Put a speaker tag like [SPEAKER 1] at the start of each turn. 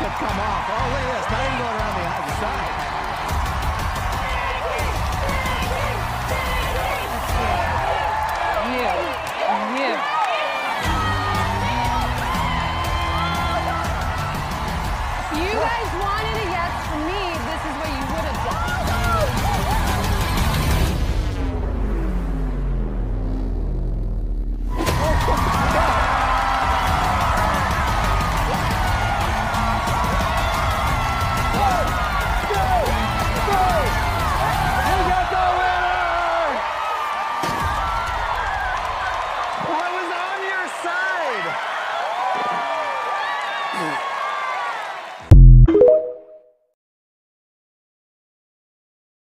[SPEAKER 1] have come off. Oh, look at this. Not even going around the other side.
[SPEAKER 2] You guys wanted a yes from me.